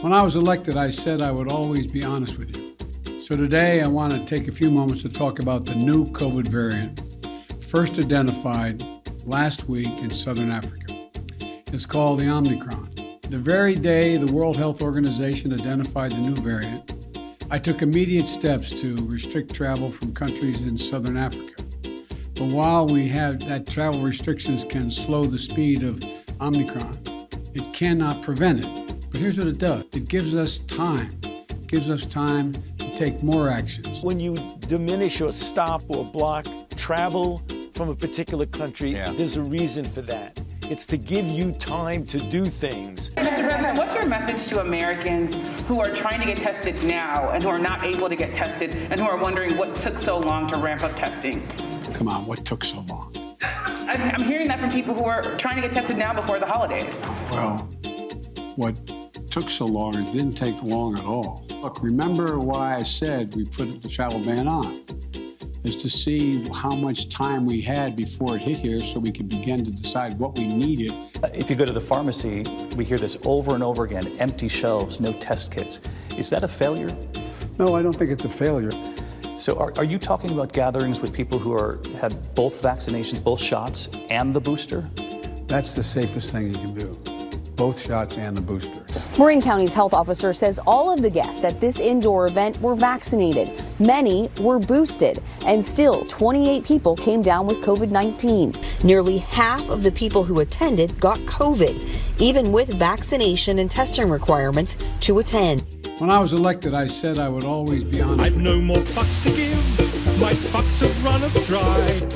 When I was elected, I said I would always be honest with you. So today, I want to take a few moments to talk about the new COVID variant, first identified last week in southern Africa. It's called the Omicron. The very day the World Health Organization identified the new variant, I took immediate steps to restrict travel from countries in southern Africa. But while we have that travel restrictions can slow the speed of Omicron, it cannot prevent it. But here's what it does it gives us time. It gives us time to take more actions. When you diminish or stop or block travel from a particular country, Yeah. there's a reason for that. It's to give you time to do things. Mr. President, what's your message to Americans who are trying to get tested now and who are not able to get tested and who are wondering what took so long to ramp up testing? Come on, what took so long? I'm I'm hearing that from people who are trying to get tested now before the holidays. Well, what took so long, it didn't take long at all. Look, remember why I said we put the travel ban on? Is to see how much time we had before it hit here so we could begin to decide what we needed. If you go to the pharmacy, we hear this over and over again empty shelves, no test kits. Is that a failure? No, I don't think it's a failure. So, are, are you talking about gatherings with people who are had both vaccinations, both shots, and the booster? That's the safest thing you can do. Both shots and the booster. Marin County's health officer says all of the guests at this indoor event were vaccinated. Many were boosted, and still 28 people came down with COVID 19. Nearly half of the people who attended got COVID, even with vaccination and testing requirements to attend. When I was elected, I said I would always be honest. I've no more fucks to give. My fucks have run up dry.